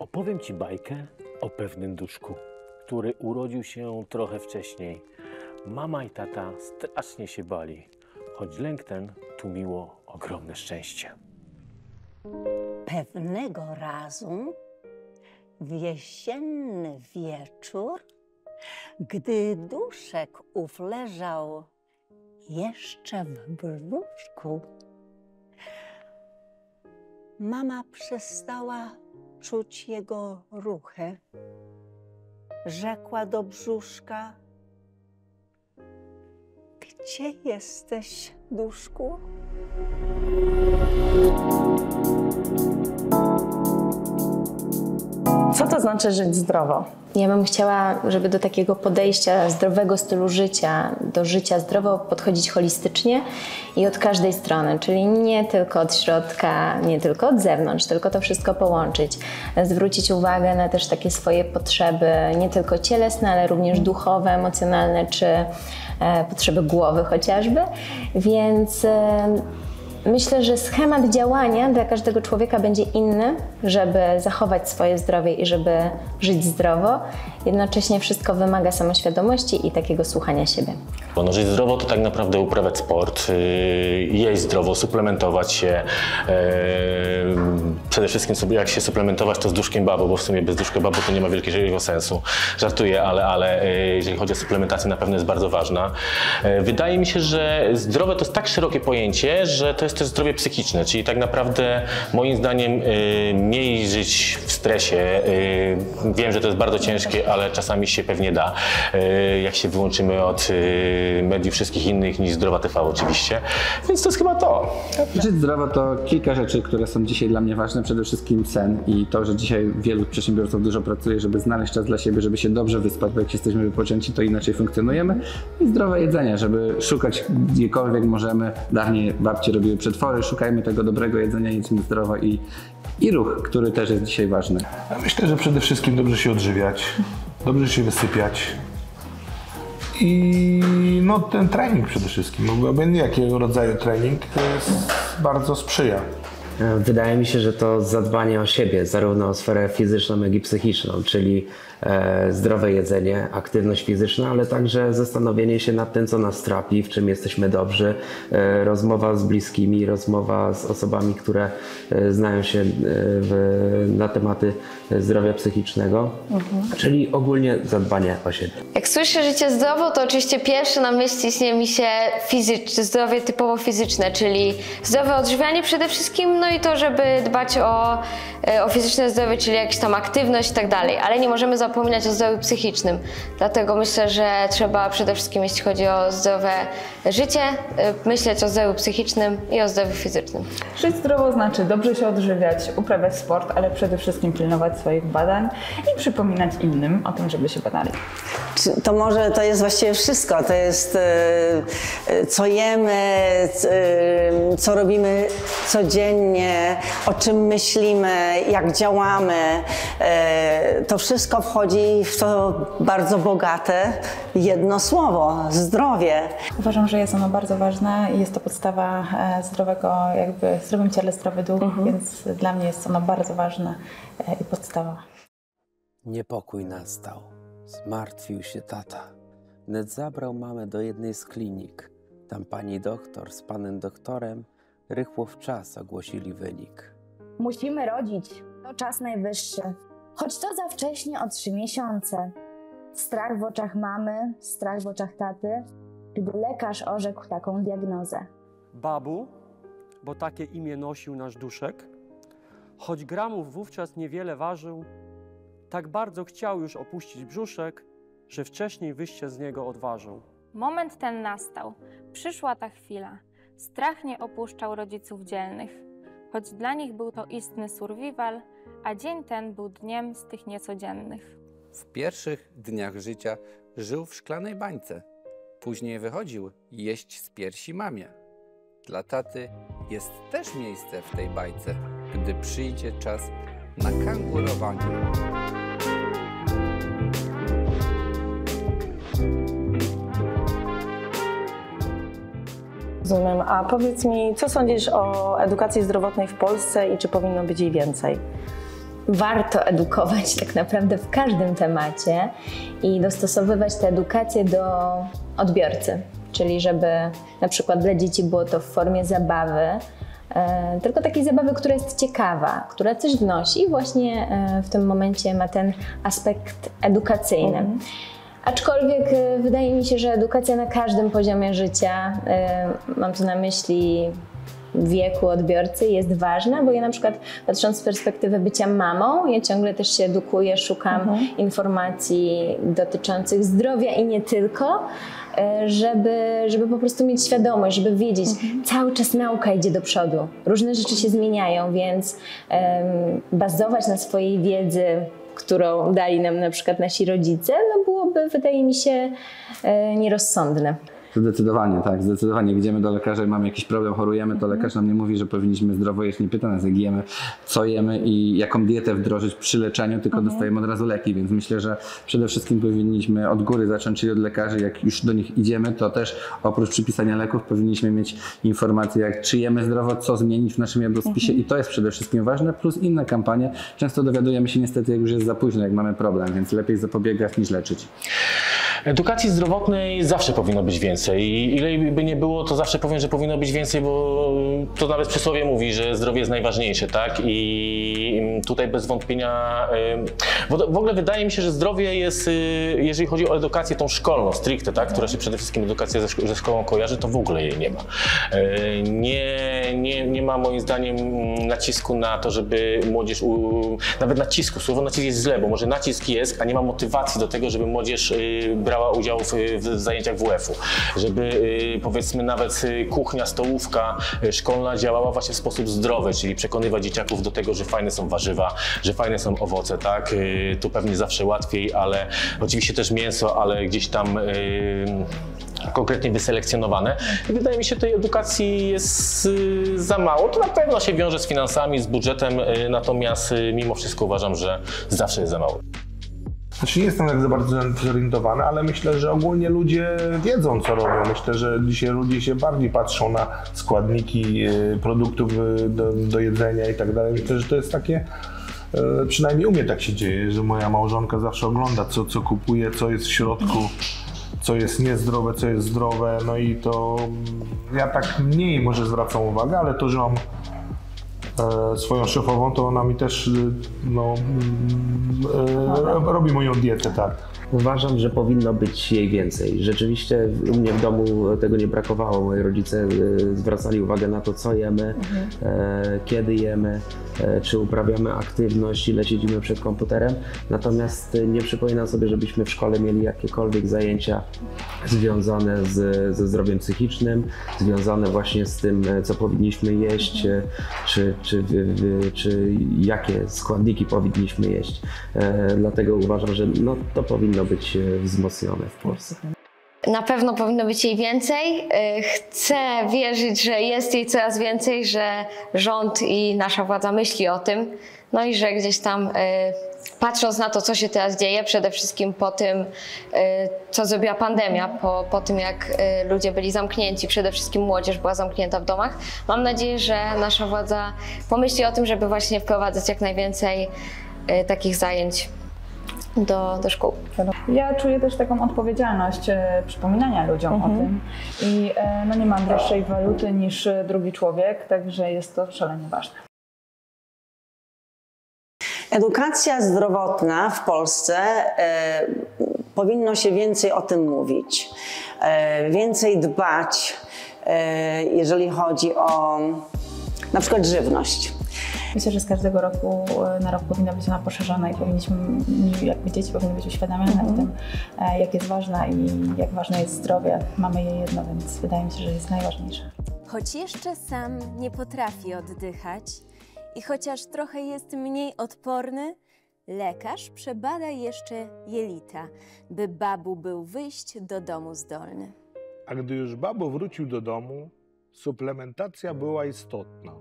Opowiem Ci bajkę o pewnym duszku, który urodził się trochę wcześniej. Mama i tata strasznie się bali, choć lęk ten tłumiło ogromne szczęście. Pewnego razu w jesienny wieczór, gdy duszek ów leżał jeszcze w brzuszku, mama przestała czuć jego ruchy. Rzekła do brzuszka: Gdzie jesteś, duszku? Co to znaczy żyć zdrowo? Ja bym chciała, żeby do takiego podejścia zdrowego stylu życia, do życia zdrowo podchodzić holistycznie i od każdej strony, czyli nie tylko od środka, nie tylko od zewnątrz, tylko to wszystko połączyć. Zwrócić uwagę na też takie swoje potrzeby, nie tylko cielesne, ale również duchowe, emocjonalne czy e, potrzeby głowy chociażby. Więc e, Myślę, że schemat działania dla każdego człowieka będzie inny, żeby zachować swoje zdrowie i żeby żyć zdrowo. Jednocześnie wszystko wymaga samoświadomości i takiego słuchania siebie. Bo no, żyć zdrowo to tak naprawdę uprawiać sport, yy, jeść zdrowo, suplementować się. Yy, przede wszystkim jak się suplementować to z duszkiem babu, bo w sumie bez duszka babu to nie ma wielkiego sensu. Żartuję, ale, ale yy, jeżeli chodzi o suplementację na pewno jest bardzo ważna. Yy, wydaje mi się, że zdrowe to jest tak szerokie pojęcie, że to jest też zdrowie psychiczne, czyli tak naprawdę moim zdaniem mniej żyć w stresie. Wiem, że to jest bardzo ciężkie, ale czasami się pewnie da, yy, jak się wyłączymy od yy, mediów wszystkich innych niż Zdrowa TV oczywiście. Więc to jest chyba to. Żyć zdrowo to kilka rzeczy, które są dzisiaj dla mnie ważne. Przede wszystkim sen i to, że dzisiaj wielu przedsiębiorców dużo pracuje, żeby znaleźć czas dla siebie, żeby się dobrze wyspać, bo jak jesteśmy wypoczęci, to inaczej funkcjonujemy. I zdrowe jedzenie, żeby szukać gdziekolwiek możemy. Dawniej babcie robiły przetwory, szukajmy tego dobrego jedzenia, jedzmy zdrowo i, i ruch, który też jest dzisiaj ważny. Myślę, że przede wszystkim dobrze się odżywiać, dobrze się wysypiać. I no, ten trening przede wszystkim, bo obojętnie jakiego rodzaju trening, to jest bardzo sprzyja. Wydaje mi się, że to zadbanie o siebie, zarówno o sferę fizyczną, jak i psychiczną, czyli e, zdrowe jedzenie, aktywność fizyczna, ale także zastanowienie się nad tym, co nas trapi, w czym jesteśmy dobrzy, e, rozmowa z bliskimi, rozmowa z osobami, które e, znają się e, na tematy zdrowia psychicznego, czyli ogólnie zadbanie o siebie. Jak słyszę życie zdrowo, to oczywiście pierwsze na myśli śnie mi się fizyczne, zdrowie typowo fizyczne, czyli zdrowe odżywianie przede wszystkim, no i to, żeby dbać o, e, o fizyczne zdrowie, czyli jakąś tam aktywność i tak dalej, ale nie możemy zapominać o zdrowiu psychicznym. Dlatego myślę, że trzeba przede wszystkim, jeśli chodzi o zdrowe życie, e, myśleć o zdrowiu psychicznym i o zdrowiu fizycznym. Żyć zdrowo znaczy dobrze się odżywiać, uprawiać sport, ale przede wszystkim pilnować swoich badań i przypominać innym o tym, żeby się badali. To może to jest właściwie wszystko. To jest e, e, co jemy, co robimy codziennie, o czym myślimy, jak działamy. To wszystko wchodzi w to bardzo bogate jedno słowo zdrowie. Uważam, że jest ono bardzo ważne i jest to podstawa e, zdrowego, jakby w zdrowym ciele zdrowy duch, więc dla mnie jest ono bardzo ważne e, i podstawa. Niepokój nastał. Zmartwił się tata. Wnet zabrał mamę do jednej z klinik. Tam pani doktor z panem doktorem rychło w czas ogłosili wynik. Musimy rodzić. To czas najwyższy. Choć to za wcześnie o trzy miesiące. Strach w oczach mamy, strach w oczach taty, gdy lekarz orzekł taką diagnozę. Babu, bo takie imię nosił nasz duszek, choć gramów wówczas niewiele ważył, tak bardzo chciał już opuścić brzuszek, że wcześniej wyjście z niego odważył. Moment ten nastał. Przyszła ta chwila. Strach nie opuszczał rodziców dzielnych. Choć dla nich był to istny survival, a dzień ten był dniem z tych niecodziennych. W pierwszych dniach życia żył w szklanej bańce. Później wychodził jeść z piersi mamie. Dla taty jest też miejsce w tej bajce, gdy przyjdzie czas na kangurowanie. Rozumiem. A powiedz mi, co sądzisz o edukacji zdrowotnej w Polsce i czy powinno być jej więcej? Warto edukować tak naprawdę w każdym temacie i dostosowywać tę edukację do odbiorcy. Czyli żeby na przykład dla dzieci było to w formie zabawy, e, tylko takiej zabawy, która jest ciekawa, która coś wnosi i właśnie e, w tym momencie ma ten aspekt edukacyjny. Aczkolwiek e, wydaje mi się, że edukacja na każdym poziomie życia, mam tu na myśli wieku odbiorcy, jest ważna, bo ja na przykład patrząc z perspektywy bycia mamą, ja ciągle też się edukuję, szukam informacji dotyczących zdrowia i nie tylko, e, żeby, żeby po prostu mieć świadomość, żeby wiedzieć, cały czas nauka idzie do przodu, różne rzeczy się zmieniają, więc em, bazować na swojej wiedzy którą dali nam na przykład nasi rodzice, no byłoby, wydaje mi się, e, nierozsądne. Zdecydowanie, tak, zdecydowanie. Idziemy do lekarza i mamy jakiś problem, chorujemy, to lekarz nam nie mówi, że powinniśmy zdrowo jeść, nie pyta nas jak jemy, co jemy i jaką dietę wdrożyć przy leczeniu, tylko dostajemy od razu leki, więc myślę, że przede wszystkim powinniśmy od góry zacząć, czyli od lekarzy, jak już do nich idziemy, to też oprócz przypisania leków powinniśmy mieć informacje, jak czy jemy zdrowo, co zmienić w naszym jadłospisie i to jest przede wszystkim ważne, plus inne kampanie. Często dowiadujemy się niestety, jak już jest za późno, jak mamy problem, więc lepiej zapobiegać niż leczyć. Edukacji zdrowotnej zawsze powinno być więcej. I ile by nie było, to zawsze powiem, że powinno być więcej, bo to nawet przysłowie mówi, że zdrowie jest najważniejsze, tak? I tutaj bez wątpienia. W ogóle wydaje mi się, że zdrowie jest, y, jeżeli chodzi o edukację tą szkolną, stricte, tak? Która się przede wszystkim edukacja ze, szko- ze szkołą kojarzy, to w ogóle jej nie ma. Y, Nie, nie, nie ma moim zdaniem mm, nacisku na to, żeby młodzież, u, nawet nacisku, słowo nacisk jest źle, bo może nacisk jest, a nie ma motywacji do tego, żeby młodzież y, brała udział w, w zajęciach WF-u, żeby y, powiedzmy nawet y, kuchnia, stołówka y, szkolna działała właśnie w sposób zdrowy, czyli przekonywać dzieciaków do tego, że fajne są warzywa, że fajne są owoce, tak? Tu pewnie zawsze łatwiej, ale oczywiście też mięso, ale gdzieś tam konkretnie wyselekcjonowane. I wydaje mi się, tej edukacji jest za mało. To na pewno się wiąże z finansami, z budżetem, natomiast mimo wszystko uważam, że zawsze jest za mało. Znaczy nie jestem tak za bardzo zorientowany, ale myślę, że ogólnie ludzie wiedzą, co robią. Myślę, że dzisiaj ludzie się bardziej patrzą na składniki y, produktów y, do, do jedzenia i tak dalej. Myślę, że to jest takie, y, przynajmniej u mnie tak się dzieje, że moja małżonka zawsze ogląda, co, co kupuje, co jest w środku, co jest niezdrowe, co jest zdrowe. No i to mm, ja tak mniej może zwracam uwagę, ale to, że mam swoją szefową, to ona mi też y, no, mm, e, robi moją dietę, tak. Uważam, że powinno być jej więcej. Rzeczywiście u mnie w domu tego nie brakowało. Moi rodzice e, zwracali uwagę na to, co jemy, e, kiedy jemy, e, czy uprawiamy aktywność, ile siedzimy przed komputerem. Natomiast nie przypominam sobie, żebyśmy w szkole mieli jakiekolwiek zajęcia związane z, ze zdrowiem psychicznym, związane właśnie z tym, co powinniśmy jeść, e, czy, czy, czy jakie składniki powinniśmy jeść. Dlatego uważam, że no, to powinno być e, wzmocnione w Polsce. Na pewno powinno być jej więcej. Y, Chcę wierzyć, że jest jej coraz więcej, że rząd i nasza władza myśli o tym. No i że gdzieś tam y, patrząc na to, co się teraz dzieje, przede wszystkim po tym, co zrobiła pandemia, po, po tym jak ludzie byli zamknięci, przede wszystkim młodzież była zamknięta w domach, mam nadzieję, że nasza władza pomyśli o tym, żeby właśnie wprowadzać jak najwięcej takich zajęć do, do szkół. Ja czuję też taką odpowiedzialność e, przypominania ludziom o tym i e, no nie mam droższej waluty niż e, drugi człowiek, także jest to szalenie ważne. Edukacja zdrowotna w Polsce e, powinno się więcej o tym mówić, e, więcej dbać, e, jeżeli chodzi o na przykład żywność. Myślę, że z każdego roku e, na rok powinna być ona poszerzona i powinniśmy, jakby dzieci powinny być uświadamiane w tym, e, jak jest ważna i jak ważne jest zdrowie. Mamy je jedno, więc wydaje mi się, że jest najważniejsze. Choć jeszcze sam nie potrafi oddychać i chociaż trochę jest mniej odporny, lekarz przebada jeszcze jelita, by babu był wyjść do domu zdolny. A gdy już babo wrócił do domu, suplementacja była istotna.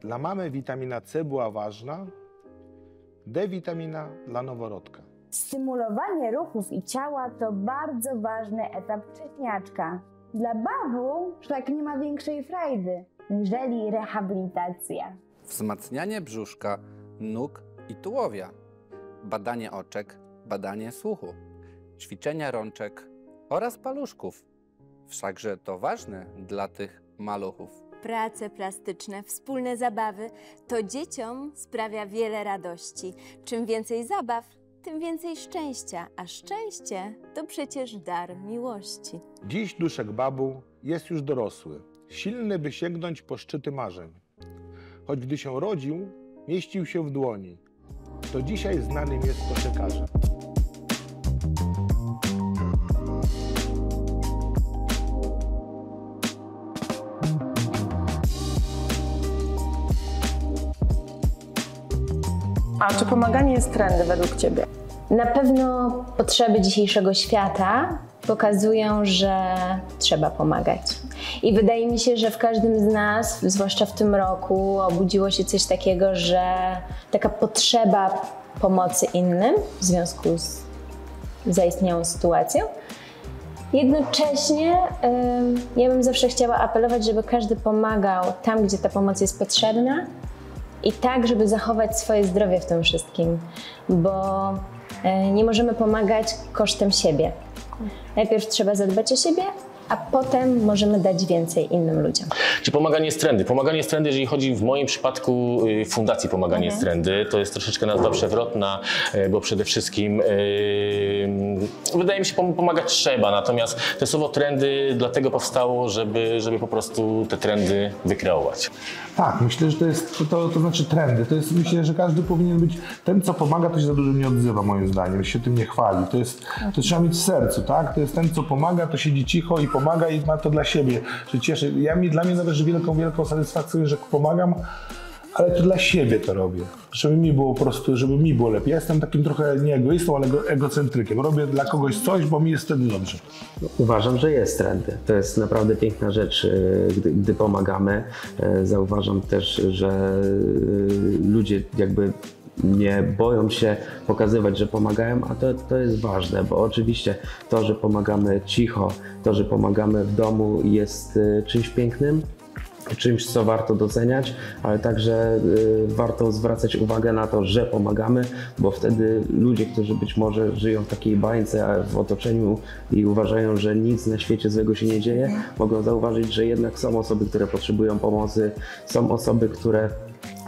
Dla mamy witamina C była ważna, D witamina dla noworodka. Stymulowanie ruchów i ciała to bardzo ważny etap wcześniaczka. Dla babu wszak nie ma większej frajdy, niżeli rehabilitacja. Wzmacnianie brzuszka, nóg i tułowia, badanie oczek, badanie słuchu, ćwiczenia rączek oraz paluszków. Wszakże to ważne dla tych maluchów. Prace plastyczne, wspólne zabawy to dzieciom sprawia wiele radości. Czym więcej zabaw, tym więcej szczęścia, a szczęście to przecież dar miłości. Dziś duszek babu jest już dorosły, silny by sięgnąć po szczyty marzeń. Choć gdy się rodził, mieścił się w dłoni, to dzisiaj znanym jest koszykarzem. Czy pomaganie jest trendy według Ciebie? Na pewno potrzeby dzisiejszego świata pokazują, że trzeba pomagać. I wydaje mi się, że w każdym z nas, zwłaszcza w tym roku, obudziło się coś takiego, że taka potrzeba pomocy innym w związku z zaistniałą sytuacją. Jednocześnie ja bym zawsze chciała apelować, żeby każdy pomagał tam, gdzie ta pomoc jest potrzebna i tak, żeby zachować swoje zdrowie w tym wszystkim, bo y, nie możemy pomagać kosztem siebie. Najpierw trzeba zadbać o siebie, a potem możemy dać więcej innym ludziom. Czy pomaganie jest trendy? Pomaganie jest trendy, jeżeli chodzi w moim przypadku y, Fundacji Pomaganie jest trendy. To jest troszeczkę nazwa przewrotna, y, bo przede wszystkim y, wydaje mi się pom- pomagać trzeba, natomiast to słowo trendy dlatego powstało, żeby, żeby po prostu te trendy wykreować. Tak, myślę, że to jest, to, to, to znaczy trendy. To jest, myślę, że każdy powinien być, ten co pomaga, to się za dużo nie odzywa moim zdaniem, się tym nie chwali. To jest, to trzeba mieć w sercu, tak? To jest ten co pomaga, to siedzi cicho i pomaga i ma to dla siebie, że cieszy. Ja mi, dla mnie należy wielką, wielką satysfakcję, że pomagam, ale to dla siebie to robię. Żeby mi było po prostu, żeby mi było lepiej. Ja jestem takim trochę nie egoistą, ale ego- egocentrykiem. Robię dla kogoś coś, bo mi jest wtedy dobrze. Uważam, że jest trendy. To jest naprawdę piękna rzecz, e, gdy, gdy pomagamy. E, Zauważam też, że e, ludzie jakby nie boją się pokazywać, że pomagają, a to, to jest ważne, bo oczywiście to, że pomagamy cicho, to, że pomagamy w domu jest e, czymś pięknym, czymś, co warto doceniać, ale także y, warto zwracać uwagę na to, że pomagamy, bo wtedy ludzie, którzy być może żyją w takiej bańce w otoczeniu i uważają, że nic na świecie złego się nie dzieje, mogą zauważyć, że jednak są osoby, które potrzebują pomocy, są osoby, które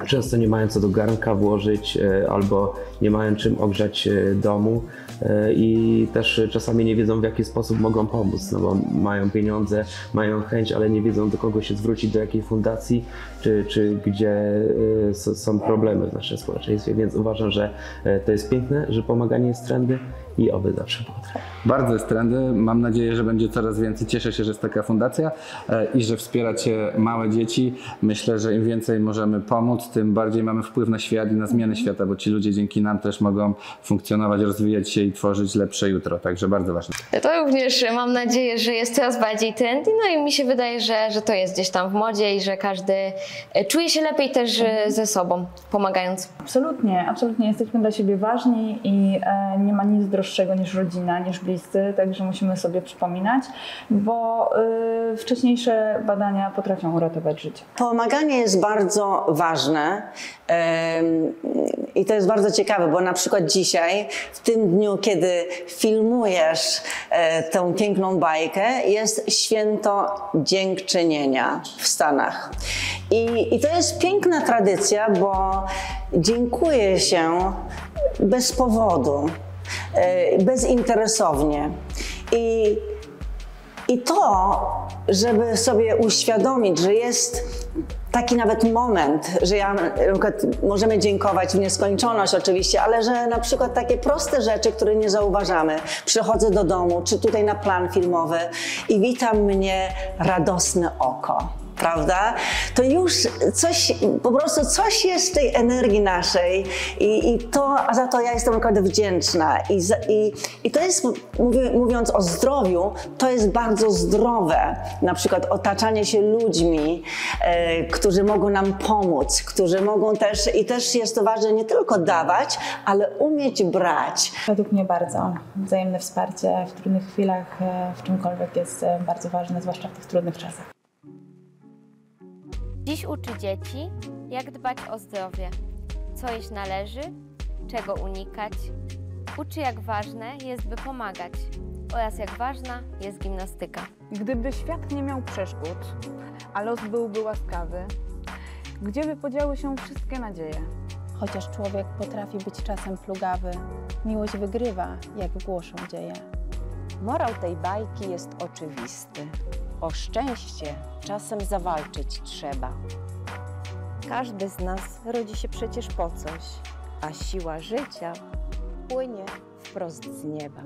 często nie mają co do garnka włożyć e, albo nie mają czym ogrzać e, domu e, i też czasami nie wiedzą w jaki sposób mogą pomóc, no bo mają pieniądze, mają chęć, ale nie wiedzą do kogo się zwrócić, do jakiej fundacji, czy, czy gdzie są problemy w naszym społeczeństwie, więc uważam, że to jest piękne, że pomaganie jest trendy i oby zawsze było tak. Bardzo jest trendy. Mam nadzieję, że będzie coraz więcej. Cieszę się, że jest taka fundacja e, i że wspieracie małe dzieci. Myślę, że im więcej możemy pomóc, tym bardziej mamy wpływ na świat i na zmianę świata, bo ci ludzie dzięki nam też mogą funkcjonować, rozwijać się i tworzyć lepsze jutro. Także bardzo ważne. To również mam nadzieję, że jest coraz bardziej trendy, no i mi się wydaje, że, że to jest gdzieś tam w modzie i że każdy e, czuje się lepiej też e, ze sobą, pomagając. Absolutnie, absolutnie jesteśmy dla siebie ważni i nie ma nic droższego niż rodzina, niż bliscy, także musimy sobie przypominać, bo e, wcześniejsze badania potrafią uratować życie. Pomaganie jest bardzo ważne i to jest bardzo ciekawe, bo na przykład dzisiaj, w tym dniu, kiedy filmujesz e, tę piękną bajkę, jest święto dziękczynienia w Stanach. I, I to jest piękna tradycja, bo dziękuję się bez powodu, bezinteresownie. I i to, żeby sobie uświadomić, że jest taki nawet moment, że ja, możemy dziękować w nieskończoność oczywiście, ale że na przykład takie proste rzeczy, które nie zauważamy. Przychodzę do domu, czy tutaj na plan filmowy i witam mnie radosne oko. Prawda? To już coś, po prostu coś jest w tej energii naszej i, i to, a za to ja jestem naprawdę wdzięczna. I, i, i to jest, mówi, mówiąc o zdrowiu, to jest bardzo zdrowe. Na przykład otaczanie się ludźmi, e, którzy mogą nam pomóc, którzy mogą też, i też jest to ważne nie tylko dawać, ale umieć brać. Według mnie bardzo. Wzajemne wsparcie w trudnych chwilach, e, w czymkolwiek jest e, bardzo ważne, zwłaszcza w tych trudnych czasach. Dziś uczy dzieci, jak dbać o zdrowie, co jeść należy, czego unikać. Uczy, jak ważne jest, by pomagać oraz jak ważna jest gimnastyka. Gdyby świat nie miał przeszkód, a los byłby łaskawy, gdzie by podziały się wszystkie nadzieje? Chociaż człowiek potrafi być czasem plugawy, miłość wygrywa, jak głoszą dzieje. Morał tej bajki jest oczywisty. O szczęście czasem zawalczyć trzeba. Każdy z nas rodzi się przecież po coś, a siła życia płynie wprost z nieba.